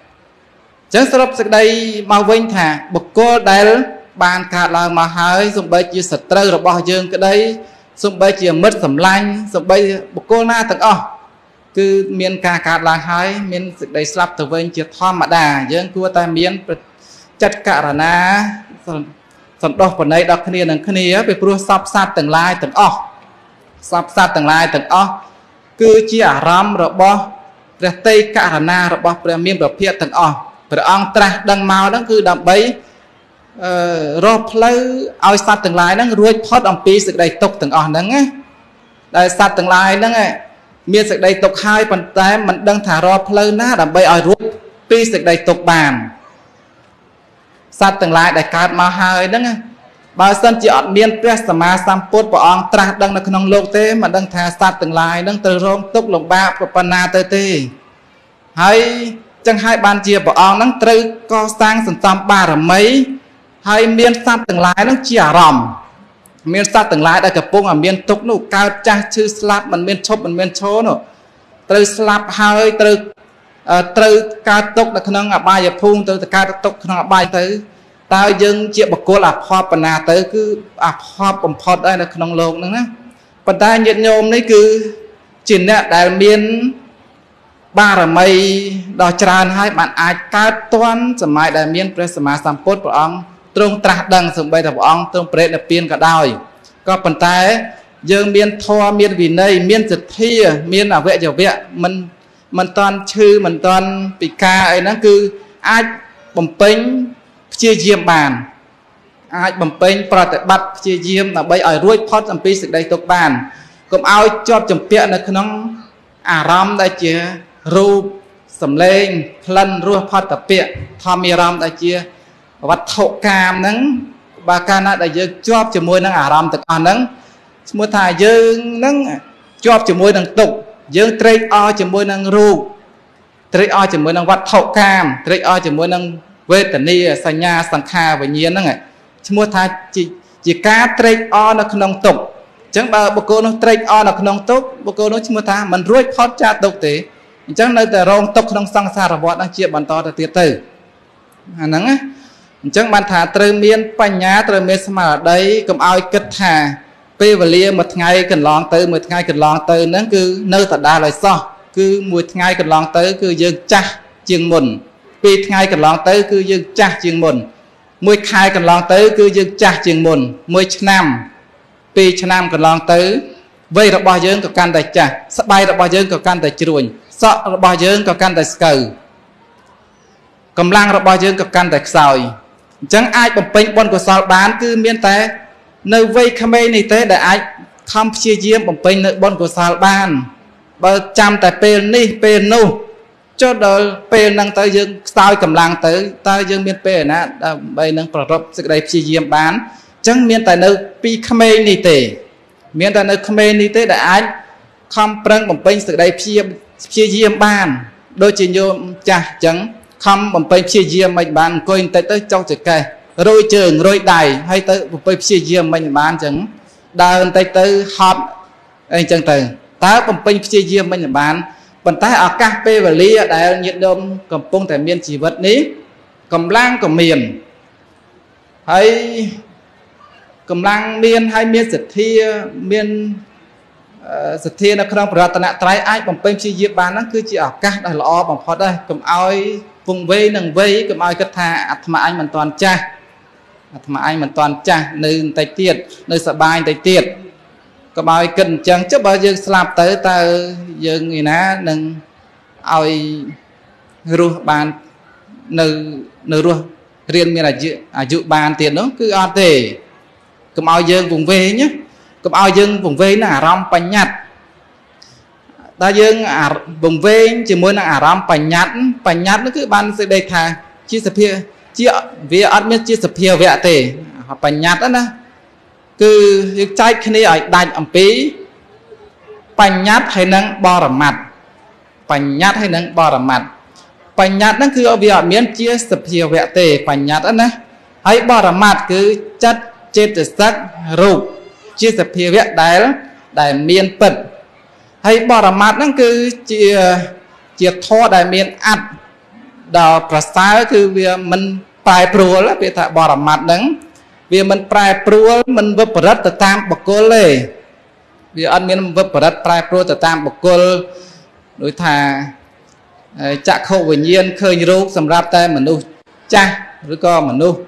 ចឹងសរុបសេចក្តីមកវិញថាបុគ្គលដែល បានកើតឡើងមកហើយសំបីជាសត្រូវរបស់យើងក្តីសំបីជាមិត្តសម្លាញ់សំបីបុគ្គលណាទាំងអស់គឺមានការកើតឡើងហើយមានសេចក្តីស្លាប់ទៅវិញជាធម្មតា យើងគួរតែមានចិត្តករណាសន្តោសបណីដល់គ្នានឹងគ្នាពីព្រោះសពសត្វទាំងឡាយទាំងអស់សពសត្វទាំងឡាយទាំងអស់គឺជាអារម្មណ៍របស់ព្រះតេយករណារបស់ព្រះមានប្រភិយទាំងអស់ ព្រះអង្គត្រាស់ដឹងមកហ្នឹងគឺដើម្បីអឺរកផ្លូវឲ្យសត្វទាំងឡាយហ្នឹងរួចផុតអំពីសេចក្តីទុក្ខទាំងអស់ហ្នឹងណាដែលសត្វទាំងឡាយហ្នឹងមានសេចក្តីទុក្ខហើយប៉ុន្តែមិនដឹងថារកផ្លូវណាដើម្បីឲ្យរួចពីសេចក្តីទុក្ខបានសត្វទាំងឡាយដែលកើតមកហើយហ្នឹងបើសិនជាអត់មានព្រះសម្មាសម្ពុទ្ធព្រះអង្គត្រាស់ដឹងនៅក្នុងលោកទេមិនដឹងថាសត្វទាំងឡាយហ្នឹងត្រូវរងទុក្ខលំបាកប៉ុណ្ណាទៅទេហើយ ចឹងហើយបានជាព្រះអង្គហ្នឹងត្រូវកសាងសន្សំបារមីហើយមានសត្វទាំងឡាយហ្នឹងជាអារម្មណ៍មានសត្វទាំងឡាយដែលកំពុងតែមានទុក្ខនោះកើតចាស់ឈឺស្លាប់មិនមានឈប់មិនមានឈរនោះត្រូវស្លាប់ហើយត្រូវត្រូវកើតទុកនៅក្នុងអបាយភូមិទៅកើតទុកក្នុងអបាយទៅតើយើងជាបុគ្គលអភ័ព្វបណ្ណាទៅគឺអភ័ព្វបំផុតហើយនៅក្នុងโลกហ្នឹងណាប៉ុន្តែញាតិញោមនេះគឺជាអ្នកដែលមាន បារមីដ៏ច្រើនហើយបានអាចកើតតន់សម័យដែលមានព្រះសម្មាសម្ពុទ្ធព្រះអង្គទ្រង់ត្រាស់ដឹងសំបីតែព្រះអង្គទ្រង់ប្រេតនិព្វានក៏ដោយក៏ប៉ុន្តែយើងមានធម៌មានវិន័យមានសទ្ធា មានអវយវៈមិនមិនតន់ឈឺមិនតន់ពិការអីហ្នឹងគឺអាចបំពេញព្យាយាមបាន អាចបំពេញប្រតិបត្តិព្យាយាមដើម្បីឲ្យរួចផុតអំពីសេចក្តីទុក្ខបានកុំឲ្យជាប់ចម្ពាក់នៅក្នុងអារម្មណ៍ដែលជា រូបសម្លេងក្លិនរសផតពៈធម្មអារម្មណ៍ដែលជាវត្ថុកាមហ្នឹងបើកាលណាដែលយើងជាប់ជាមួយនឹងអារម្មណ៍ទាំងអស់ហ្នឹងឈ្មោះថាយើងហ្នឹងជាប់ជាមួយនឹងទុក្ខយើងត្រេកអរជាមួយនឹងរូបត្រេកអរជាមួយនឹងវត្ថុកាមត្រេកអរជាមួយនឹងវេទនាសញ្ញាសង្ខារវិញ្ញាណហ្នឹងឈ្មោះថាជាការត្រេកអរនៅក្នុងទុក្ខអញ្ចឹងបើបុគ្គលនោះត្រេកអរនៅក្នុងទុក្ខបុគ្គលនោះឈ្មោះថាមិនរួចផុតចាកទុក្ខទេ អញ្ចឹងនៅតែរងទុក្ខក្នុងសង្សារវដ្តហ្នឹងជាបន្តទៅទៀតទៅអាហ្នឹងណាអញ្ចឹងបានថាត្រូវមានបញ្ញាត្រូវមានស្មារតីកុំឲ្យគិតថាពេលវេលាមួយថ្ងៃកន្លងទៅមួយថ្ងៃកន្លងទៅហ្នឹងគឺនៅដដែលឲ្យសោះគឺមួយថ្ងៃកន្លងទៅ គឺយើងចាស់ជាងមុនពីរថ្ងៃកន្លងទៅ គឺយើងចាស់ជាងមុន មួយខែកន្លងទៅ គឺយើងចាស់ជាងមុន មួយឆ្នាំពីរឆ្នាំកន្លងទៅវ័យរបស់យើងក៏កាន់តែចាស់ស្បែករបស់យើងក៏កាន់តែជ្រួញ សក់របស់យើងក៏កាន់តែស្កើកម្លាំងរបស់យើងក៏កាន់តែខ្សោយអញ្ចឹងអាចបំពេញបុណ្យកុសលបាន គឺមានតែ នៅវ័យក្មេងនេះទេដែលអាចខំព្យាយាមបំពេញនៅបុណ្យកុសលបាន បើចាំតែពេលនេះពេលនោះចុះដល់ពេលហ្នឹងទៅយើងខ្សោយកម្លាំងទៅតើយើងមានពេលណាដើម្បីនឹងប្ររពសេចក្តីព្យាយាមបានអញ្ចឹងមានតែនៅពីក្មេងនេះទេ មានតែនៅក្មេងនេះទេដែលអាច ខំប្រឹងបំពេញសេចក្តីព្យាព្យាយាមបាន ដូចជាញោមចាស់អញ្ចឹងខំបំពេញព្យាយាមមិនបានអង្គុយបន្តិចទៅចុកចកេះរួយជើងរួយដៃហើយទៅបំពេញព្យាយាមមិនបានអញ្ចឹងដើរបន្តិចទៅហត់អីអញ្ចឹងទៅតើបំពេញព្យាយាមមិនបានប៉ុន្តែឱកាសពេលវេលាដែលញាតិញោមកំពុងតែមានជីវិតនេះកម្លាំងក៏មានហើយកម្លាំងមានហើយមានសទ្ធាមាន សទ្ធានៅក្នុងប្រតនត្រ័យអាចបំពេញព្យាយាមបានហ្នឹងគឺជាឱកាសដែលល្អបំផុតដែរកុំឲ្យពងវេនឹងវ័យកុំឲ្យគិតថាអាត្មាអញមិនទាន់ចាស់អាត្មាអញមិនទាន់ចាស់នៅបន្តិចទៀតនៅសបាយបន្តិចទៀតកុំឲ្យគិតអញ្ចឹងចុះបើយើងស្លាប់ទៅតើយើងឯណានឹងឲ្យរស់បាននៅនៅរស់រៀនមានអាយុអាយុបានទៀតនោះគឺអត់ទេកុំឲ្យយើងពងវេងណា កុំឲ្យយើងពងវេងនឹងអារម្មណ៍បញ្ញត្តិតើយើងពងវេងជាមួយនឹងអារម្មណ៍បញ្ញត្តិបញ្ញត្តិនោះគឺបានសេចក្តីថាជាសភាជាវាអត់មានជាសភាវៈទេបញ្ញត្តិណាគឺយើងចែកគ្នាឲ្យដាច់អំពីបញ្ញត្តិហើយនឹងបរមត្តបញ្ញត្តិហើយនឹងបរមត្តបញ្ញត្តិហ្នឹងគឺវាអត់មានជាសភាវៈទេបញ្ញត្តិណាហើយបរមត្តគឺចិត្តចេតសិករូប ជាសភាវៈដែលដែលមានពិតហើយបរមត្តហ្នឹងគឺជាជាធម៌ដែលមានអត្តដល់ប្រសើរគឺវាមិនប្រែប្រួលពាក្យថាបរមត្តហ្នឹងវាមិនប្រែប្រួលមិនវិបរិតទៅតាមបុគ្គលទេវាអត់មានវិបរិតប្រែប្រួលទៅតាមបុគ្គលដូចថាចក្ខុវិញ្ញាណឃើញរូបសម្រាប់តែមនុស្សចាស់ឬក៏មនុស្ស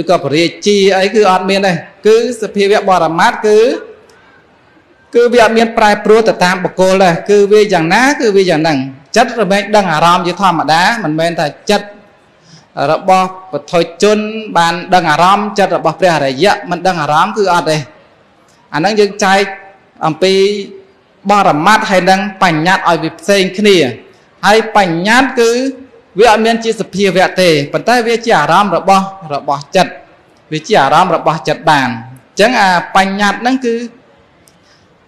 ឬក៏បរិយាជីអីគឺអត់មានទេគឺសភាវៈបរមត្តគឺគឺវាអត់មានប្រែប្រួលទៅតាមបុគ្គលដែរគឺវាយ៉ាងណា គឺវាយ៉ាងហ្នឹងចិត្តរមែងដឹងអារម្មណ៍ជាធម្មតាមិនមែនថាចិត្តរបស់ពធជន បានដឹងអារម្មណ៍ចិត្តរបស់ព្រះអរិយៈមិនដឹងអារម្មណ៍គឺអត់ទេអាហ្នឹងយើងចែកអំពីបរមត្តហើយនឹងបញ្ញត្តិឲ្យវាផ្សេងគ្នាហើយបញ្ញត្តិគឺ វាអត់មានជាសភាវៈទេប៉ុន្តែវាជាអារម្មណ៍របស់របស់ចិត្តវាជាអារម្មណ៍របស់ចិត្តបានអញ្ចឹងអាបញ្ញត្តិហ្នឹងគឺ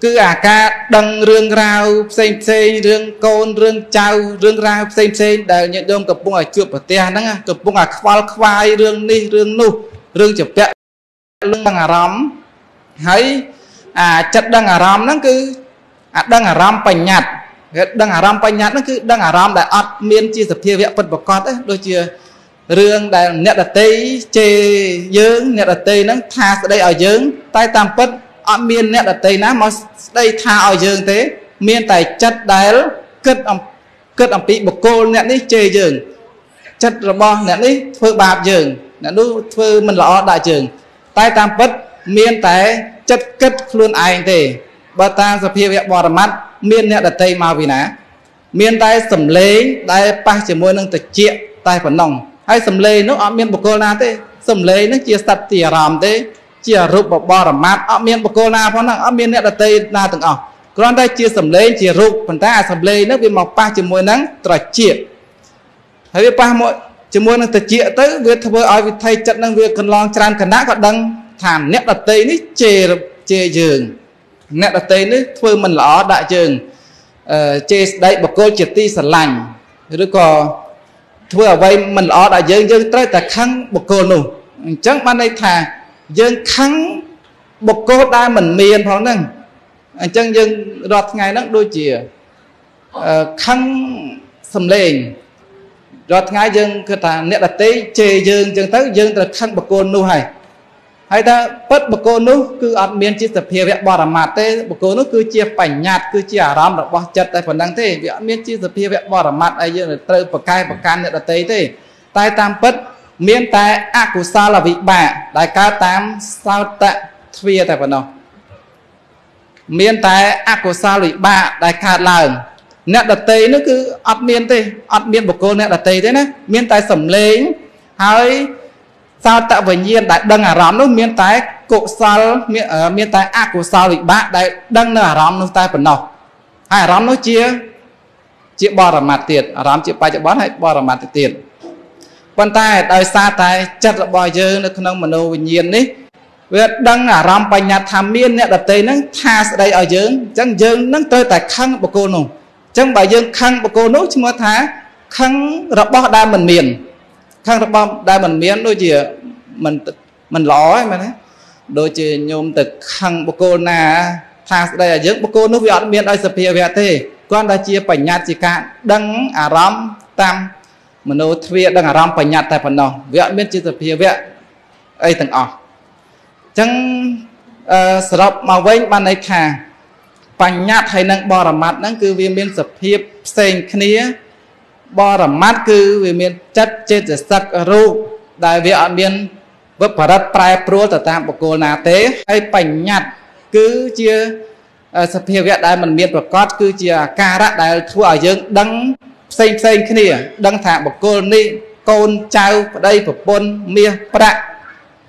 គឺអាការដឹងរឿងរ៉ាវផ្សេងផ្សេងរឿងកូនរឿងចៅរឿងរ៉ាវផ្សេងផ្សេងដែលញាតិញោមកំពុងឲ្យជួបប្រទះហ្នឹងកំពុងអាខ្វល់ខ្វាយរឿងនេះរឿងនោះរឿងជាពាក់រឿងអារម្មណ៍ហើយអាចិត្តដឹងអារម្មណ៍ហ្នឹងគឺអាដឹងអារម្មណ៍បញ្ញត្តិ គេដឹងអារម្មណ៍បញ្ញត្តិហ្នឹងគឺដឹងអារម្មណ៍ដែលអត់មានជាសភាវៈពិតប្រកបទេដូចជារឿងដែលអ្នកដតីជេរយើងអ្នកដតីហ្នឹងថាស្ដីឲ្យយើង តែតាមពិតអត់មានអ្នកដតីណាមកស្ដីថាឲ្យយើងទេ មានតែចិត្តដែលគិតអំគិតអំពីបុគ្គលអ្នកនេះជេរយើងចិត្តរបស់អ្នកនេះធ្វើបាបយើងអ្នកនោះធ្វើមិនល្អដាក់យើង តែតាមពិតមានតែចិត្តគិតខ្លួនឯងទេបើតាមសភាវៈបរមត្ត មានអ្នកដតីមកពីណា មានតែសំឡេងដែលប៉ះជាមួយនឹងតិចតែប៉ុណ្ណឹងហើយសំឡេងនោះអត់មានបុគ្គលណាទេសំឡេងនោះជាសត្វទីអារម្មណ៍ទេ ជារូបបរមត្តអត់មានបុគ្គលណាផងហ្នឹងអត់មានអ្នកដតីណាទាំងអស់គ្រាន់តែជាសំឡេងជារូបប៉ុន្តែអាសំឡេងហ្នឹងវាមកប៉ះជាមួយនឹងត្រជាហើយវាប៉ះមកជាមួយនឹងត្រជាទៅវាធ្វើឲ្យវិថីចិត្តហ្នឹងវាកន្លងច្រើនគណៈក៏ដឹងថាអ្នកដតីនេះជេរជេរយើង អ្នកដតីនេះធ្វើមិនល្អដាក់យើងអឺជេរស្ដីបកគលជាទីស្រឡាញ់ឬក៏ធ្វើអ្វីមិនល្អដាក់យើងយើងត្រូវតែខឹងបកគលនោះអញ្ចឹងបានន័យថាយើងខឹងបុគ្គលដែលមិនមានផងហ្នឹងអញ្ចឹងយើងរាល់ថ្ងៃហ្នឹងដូចជាអឺខឹងសំលេងរាល់ថ្ងៃយើងគឺថាអ្នកដតីជេរយើងអញ្ចឹងទៅយើងត្រូវខឹងបុគ្គលនោះហើយ ហើយថាពិតបុគ្គលនោះគឺអត់មានជាសភាវៈបរមត្តទេបុគ្គលនោះគឺជាបញ្ញត្តិគឺជាអារម្មណ៍របស់ចិត្តតែប៉ុណ្្នឹងទេវាអត់មានជាសភាវៈបរមត្តឲ្យយើងត្រូវប្រកែប្រកាន់អ្នកដតីទេ តែតាមពិតមានតែអកុសលវិបាកដែលកើតតាមសោតទ្វាតែប៉ុណ្ណោះមានតែអកុសលវិបាកដែលកើតឡើងអ្នកដតីនោះគឺអត់មានទេអត់មានបុគ្គលអ្នកដតីទេណាមានតែសំលេងហើយ សោតវិញ្ញាណដែលដឹងអារម្មណ៍នោះមានតែកុសលមានមានតែអកុសលវិបាកដែលដឹងនៅអារម្មណ៍នោះតែប៉ុណ្ណោះហើយអារម្មណ៍នោះជាជាបរមត្តទៀតអារម្មណ៍ជាបច្ចុប្បន្នហើយបរមត្តទៀតប៉ុន្តែដោយសារតែចិត្តរបស់យើងនៅក្នុងមโนវិញ្ញាណនេះវាដឹងអារម្មណ៍បញ្ញត្តិថាមានអ្នកដតីហ្នឹងថាស្ដីឲ្យយើងអញ្ចឹងយើងនឹងត្រូវតែខឹងបុគ្គលនោះអញ្ចឹងបើយើងខឹងបុគ្គលនោះឈ្មោះថាខឹងរបស់ដែលមិនមាន ខឹងរបស់ដែលមិនមានដូចជាមិនមិនល្អហ្នឹងមែនទេដូចជាញោមទៅខឹងបុគ្គលណាថាស្ដីឲ្យយើងបុគ្គលនោះវាអត់មានឲ្យសភាវៈទេគ្រាន់តែជាបញ្ញត្តិជាការដឹងអារម្មណ៍តាមមโนទ្វាដឹងអារម្មណ៍បញ្ញត្តិតែប៉ុណ្ណោះវាអត់មានជាសភាវៈអីទាំងអស់អញ្ចឹងអឺសរុបមកវិញបានន័យថាបញ្ញត្តិហើយនឹងបរមត្តហ្នឹងគឺវាមានសភាពផ្សេងគ្នា បរមត្តគឺវាមានចិត្តចេតសិករូបដែលវាអត់មានវិបរិតប្រែប្រួលទៅតាមបុគ្គលណាទេហើយបញ្ញត្តិគឺជាសភាវៈដែលមិនមានប្រកបគឺជាអាការៈដែលធ្វើឲ្យយើងដឹងផ្សេងផ្សេងគ្នា ដឹងថាបុគ្គលនេះកូនចៅប្តីប្រពន្ធមាសប្រាក់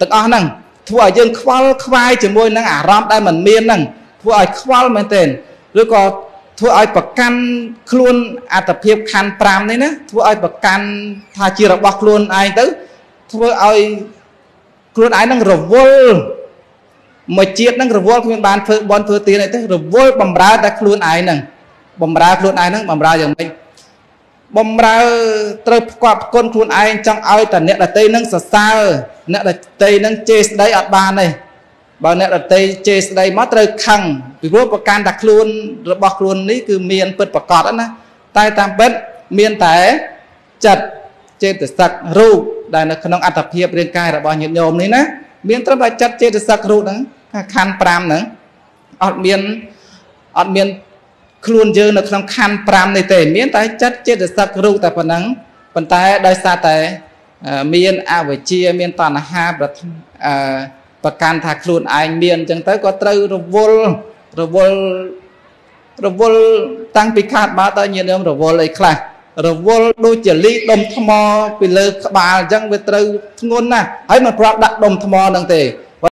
ទាំងអស់ហ្នឹងធ្វើឲ្យយើងខ្វល់ខ្វាយជាមួយនឹងអារម្មណ៍ដែលមិនមានហ្នឹងធ្វើឲ្យខ្វល់មែនទែនឬក៏ ធ្វើឲ្យប្រកាន់ខ្លួនអត្តភាពខណ្ឌ5នេះណាធ្វើឲ្យប្រកាន់ថាជារបស់ខ្លួនឯងទៅធ្វើឲ្យខ្លួនឯងនឹងរវល់មួយជាតិនឹងរវល់គ្មានបានធ្វើបន់ធ្វើទានអីទេរវល់បំរើតែខ្លួនឯងហ្នឹងបំរើខ្លួនឯងហ្នឹងបំរើយ៉ាងម៉េចបំរើត្រូវផ្គប់ផ្គុនខ្លួនឯងចង់ឲ្យតែអ្នកដតីនឹងសរសើរអ្នកដតីនឹងជេរស្ដីអត់បានទេ បើអ្នកដតីជេរស្ដីមកត្រូវខឹងពីព្រោះប្រកាន់តែខ្លួនរបស់ខ្លួននេះគឺមានពិតប្រកបណាតែតាមពិតមានតែចិត្តចេតសិករូបដែលនៅក្នុងអត្តភាពរាងកាយរបស់ញាតិញោមនេះណាមានត្រឹមតែចិត្តចេតសិករូបហ្នឹងខណ្ឌ5ហ្នឹងអត់មានអត់មានខ្លួនយើងនៅក្នុងខណ្ឌ5នេះទេមានតែចិត្តចេតសិករូបតែប៉ុណ្ណឹងប៉ុន្តែដោយសារតែមានអវិជ្ជាមានតណ្ហាប្រអឺ ប្រកាន់ថាខ្លួនឯងមានអញ្ចឹងទៅក៏ត្រូវរវល់រវល់រវល់តាំងពីខាតមកដល់ញាតិញោមរវល់អីខ្លះរវល់ដូចជាលីដុំថ្មពីលើក្បាលអញ្ចឹងវាត្រូវធ្ងន់ណាស់ហើយមិនប្រាប់ដាក់ដុំថ្មហ្នឹងទេ